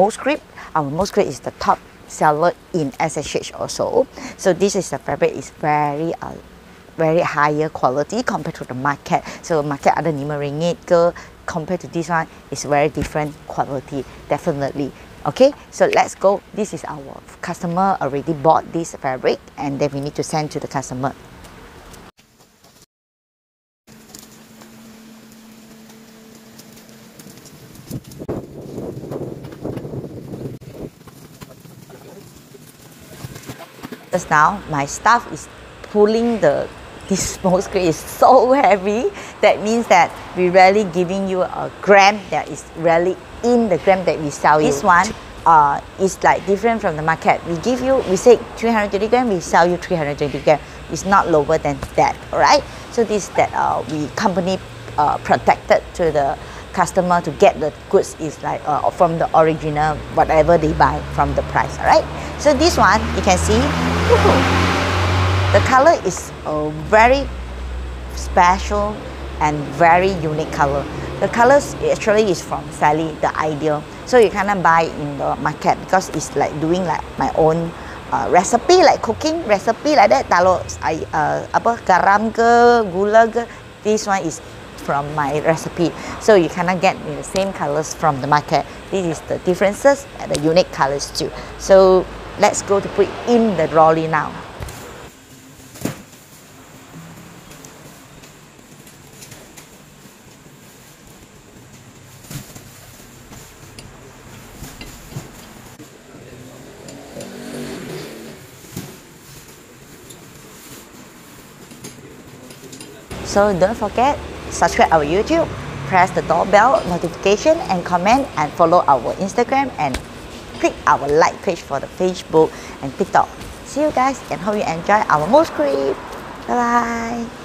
Moss Crepe. Our Moss Crepe is the top seller in SSH also. So this is the fabric is very uh, very higher quality compared to the market. So market ada 5 ringgit ke compared to this one is very different quality definitely. Okay, so let's go. This is our customer already bought this fabric and then we need to send to the customer. Just now, my staff is pulling the this Moss Crepe is so heavy. That means that we're really giving you a gram that is really in the gram that we sell you. This one uh, is like different from the market. We give you, we say 320 gram, we sell you 320 gram. It's not lower than that, alright? So this that uh, we company uh, protected to the customer to get the goods is like uh, from the original whatever they buy from the price alright? So this one you can see the color is a very special and very unique color the colors actually is from Sally the ideal. So you cannot buy in the market because it's like doing like my own uh, recipe like cooking recipe like that. Taruh uh, apa garam ke gula ke this one is from my recipe. So you cannot get the same colors from the market. This is the differences and the unique colors too. So let's go to put in the rolly now. So don't forget subscribe our YouTube, press the doorbell notification and comment and follow our Instagram and click our like page for the Facebook and TikTok. See you guys and hope you enjoy our Moss Crepe. Bye bye.